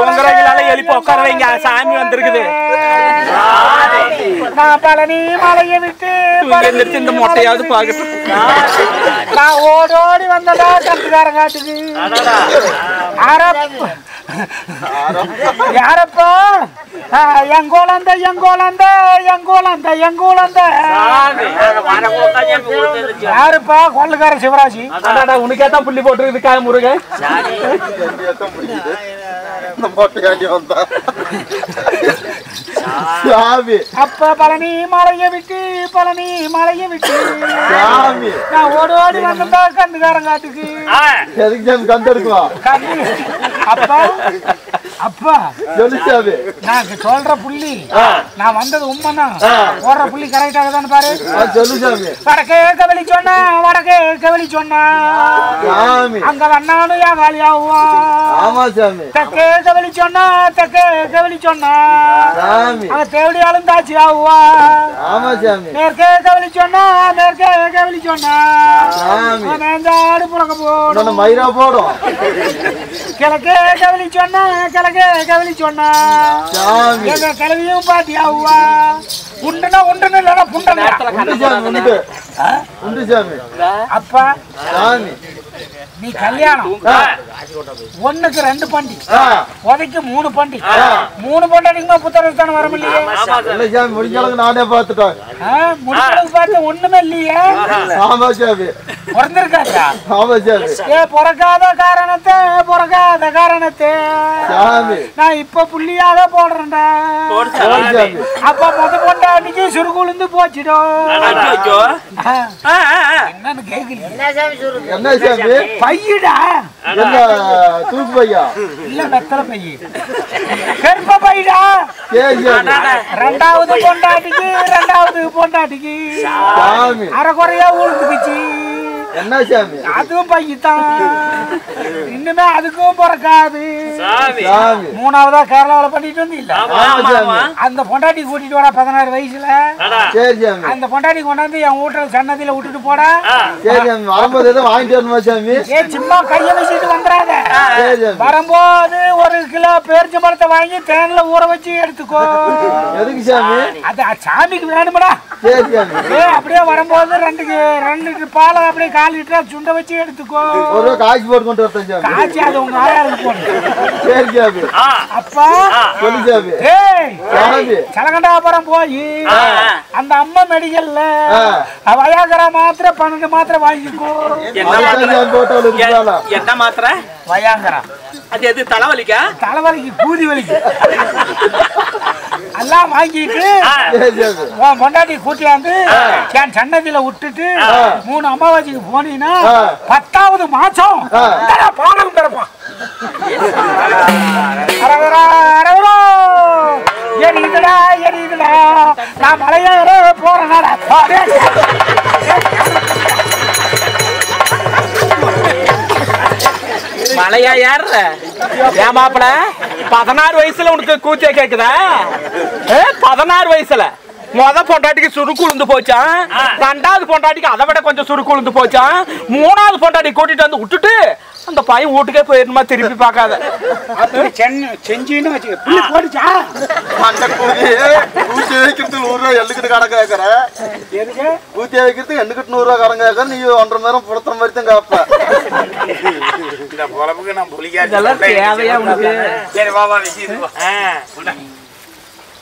உங்களால எழுப்பி உட்கார வைங்க சாமி வந்திருக்குது. நான் பழனி மலையை விட்டு எந்திரிச்சு இந்த மொட்டையாவது பாக்கட்டும் நான் ஓடோடி வந்ததா கட்டுக்காரங்காட்டுக்கு யாரப்ப? என் குழந்தை என் குழந்தை என் குழந்தை என் குழந்தை. யாருப்பா? கொள்ளுக்கார சிவராஜி. அடாடா உனக்கே தான் புள்ளி போட்டுருக்குது காய முருகன் அப்ப பழனி மலையை விட்டு பழனி மலையை விட்டு. சாமி. நான் ஓடோடி வந்ததா கண்டுக்காரன் காட்டுக்கு. எதுக்கு கண்டு அப்பா அப்பா. சொல்லு சாமி நான் சொல்ற புள்ளி நான் வந்தது உண்மைதான் போடுற புள்ளி கரெக்டாக தானே பாரு? ஆ, சொல்லு சாமி வடக்கே கவலி சொன்னா. வடக்கே கவலி சொன்னா அங்க வண்ணாலும் ஏன் காலியாகுவான் ஆமா சாமி. தெக்கே கவலி சொன்னா தெக்கே கவலி சொன்னா. சாமி. அங்க தேவடியாலும் தாச்சி ஆகுவா? ஆமா சாமி. மேற்கே கவலி சொன்னா மேற்கே கவலி சொன்னா. சாமி. அவன் நேர்ந்தாடு புழக்க போடும் மயிரா போடும். கிழக்கே கவலி சொன்னா கிழக்கே கவலி சொன்னா. சாமி. எங்க கிளவியும் பாட்டி ஆகுவா உண்டுனா உண்டுன்னு இல்லைன்னா புண்டனா உண்டு சாமி அப்பா சாமி. நீ கல்யாணம். ஒண்ணுக்கு ரெண்டு பண்டி. உதைக்கு மூணு பண்டி. மூணு பண்டாடிக்குமா புத்தகத்துக்கு தானே வர சாமி. முடிஞ்ச அளவுக்கு நானே பார்த்துட்டேன். முடிச்சதுக்கு பார்த்து ஒண்ணுமே இல்லையே? ஆமா சாமி. பிறந்திருக்காதா ஆமா சாமி. ஏ பிறக்காத காரணத்தை பிறக்காத காரணத்தை. சாமி. நான் இப்ப புள்ளியாக போடுறேன்டா. போடு சாமி. அப்ப முத பொண்டாட்டிக்கு சுருகுழுந்து போச்சிடும் என்னன்னு கேக்குறீங்க என்ன சாமி பையடா. என்ன தூக்கு பையா? இல்ல வெத்தலை பைய கருப்ப பையடா ரெண்டாவது பொண்டாட்டிக்கு ரெண்டாவது பொண்டாட்டிக்கு. சாமி. அரைக்குறையா உழுந்துக்குச்சு. என்ன சாமி? அதுவும் பையத்தான் இன்னுமே அதுக்கும் பிறக்காது. சாமி. மூணாவதா கேரளாவில் பண்ணிட்டு வந்து இல்ல ஆமா சாமி. அந்த பொண்டாட்டி கூட்டிட்டு வாடா பதினாறு வயசுல. சரி சாமி. அந்த பொண்டாட்டி கொண்டாந்து என் வீட்டுல சன்னதியில விட்டுட்டு போடா. சரி சாமி. வரும்போது எதுவும் வாங்கிட்டு வரணுமா சாமி? ஏ சும்மா கைய வச்சுட்டு வந்துடாத வரும்போது ஒரு கிலோ பேரிச்ச பழத்தை வாங்கி தேன்ல ஊற வச்சு எடுத்துக்கோ. எதுக்கு சாமி? அது சாமிக்கு வேணுமடா. அப்படியே வரும்போது ரெண்டு ரெண்டு லிட்டர் பாலை அப்படியே கால் லிட்டர் சுண்ட வச்சு எடுத்துக்கோ. ஒரு காய்ச்சி போட்டு கொண்டு வரட்டேன் சாமி. காய்ச்சி அது உங்க போடு. சரி சாமி. அப்பா. சொல்லு சாமி. சலகண்டாபுரம் போய் அந்த அம்மா மெடிக்கல்ல. வயாகரா மாத்திரை பன்னெண்டு மாத்திரை வாங்கிக்கோ. என்ன மாத்திரை? வயாகரா. அது எது தலைவலிக்கா? தலைவலிக்கு கூதி வலிக்கு. எல்லாம் வாங்கிட்டு பொண்டாட்டி கூட்டியாந்து என் சன்னதியில விட்டுட்டு மூணு அம்மாவாச்சிக்கு போனீங்கன்னா. பத்தாவது மாசம் பாலம் பிறப்பான். எரியுதுடா எரியுதுடா நான் மலையேற போறேன்டா. மலையா ஏறுற? ஏன் மாப்பிள? பதினாறு வயசுல உனக்கு கூச்சே கேக்குதா? ஏ, பதினாறு வயசுல. முத பொண்டாட்டிக்கு சுருக்கு உளுந்து போச்சான் ரெண்டாவது பொண்டாட்டிக்கு அதை விட கொஞ்சம் சுருக்கு உளுந்து போச்சான் மூணாவது பொண்டாட்டி கூட்டிட்டு வந்து விட்டுட்டு அந்த பையன் வீட்டுக்கே போயிருமா திருப்பி பார்க்காத. செஞ்சின்னு வச்சுக்க புள்ளி போடுச்சா? அந்த கூதி ஊத்தி வைக்கிறதுக்கு நூறு ரூபா எள்ளுக்கிட்டு கடன் கேட்கற ஊத்தி வைக்கிறதுக்கு எண்ணுக்கிட்டு நூறு ரூபா கடன் கேட்கற நீ ஒன்றரை நேரம் புடுத்துற மாதிரி தான் கேட்ப பொழப்புக்கு நான் உனக்கு? சரி வா வா விஷயம்